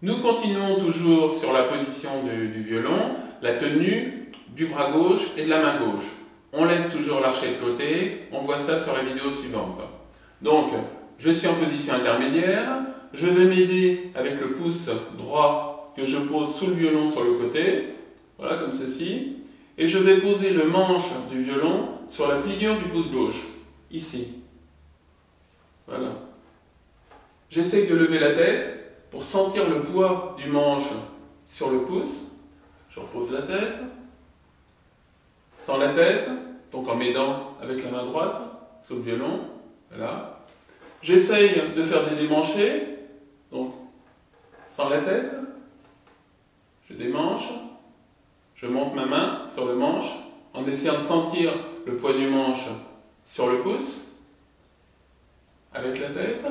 Nous continuons toujours sur la position du, violon, la tenue du bras gauche et de la main gauche. On laisse toujours l'archet de côté, on voit ça sur la vidéo suivante. Donc, je suis en position intermédiaire, je vais m'aider avec le pouce droit que je pose sous le violon sur le côté, voilà comme ceci, et je vais poser le manche du violon sur la pliure du pouce gauche, ici. Voilà. J'essaye de lever la tête pour sentir le poids du manche sur le pouce. Je repose la tête. Sans la tête, donc en m'aidant avec la main droite sur le violon. Voilà. J'essaye de faire des démanchés. Donc, sans la tête, je démanche. Je monte ma main sur le manche en essayant de sentir le poids du manche sur le pouce avec la tête.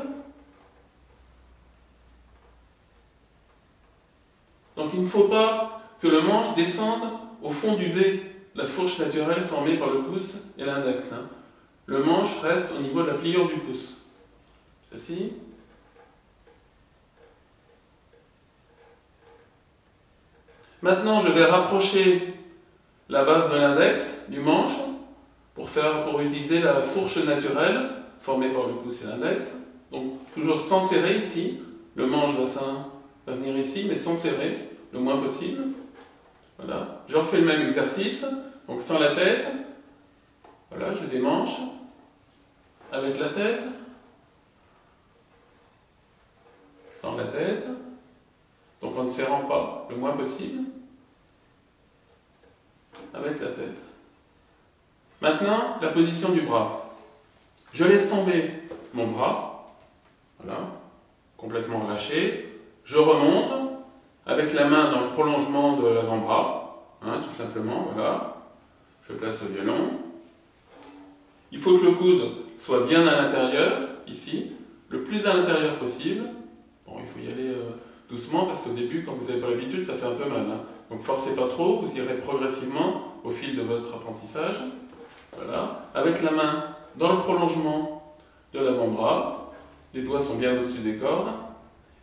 Donc il ne faut pas que le manche descende au fond du V, la fourche naturelle formée par le pouce et l'index. Hein. Le manche reste au niveau de la pliure du pouce. Ceci. Maintenant, je vais rapprocher la base de l'index du manche pour, faire, pour utiliser la fourche naturelle formée par le pouce et l'index. Donc, toujours sans serrer ici. Le manche va, va venir ici, mais sans serrer le moins possible. Voilà. Je refais le même exercice. Donc, sans la tête. Voilà, je démanche. Avec la tête. Sans la tête. Donc, en ne serrant pas le moins possible. Avec la tête. Maintenant, la position du bras. Je laisse tomber mon bras, voilà, complètement relâché. Je remonte avec la main dans le prolongement de l'avant-bras, hein, tout simplement, voilà. Je place le violon. Il faut que le coude soit bien à l'intérieur, ici, le plus à l'intérieur possible. Bon, il faut y aller euh, doucement parce qu'au début, quand vous n'avez pas l'habitude, ça fait un peu mal. Hein. Donc forcez pas trop, vous irez progressivement au fil de votre apprentissage. Voilà. Avec la main dans le prolongement de l'avant-bras. Les doigts sont bien au-dessus des cordes.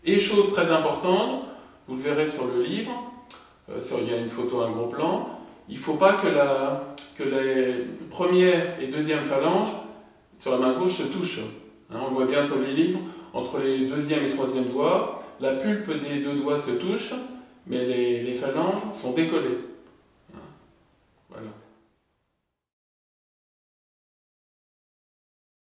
Et chose très importante, vous le verrez sur le livre, euh, sur, il y a une photo, un gros plan, il ne faut pas que, la, les premières et deuxième phalanges sur la main gauche se touchent. Hein, on le voit bien sur les livres, entre les deuxième et troisième doigts, la pulpe des deux doigts se touche, mais les, les phalanges sont décollées.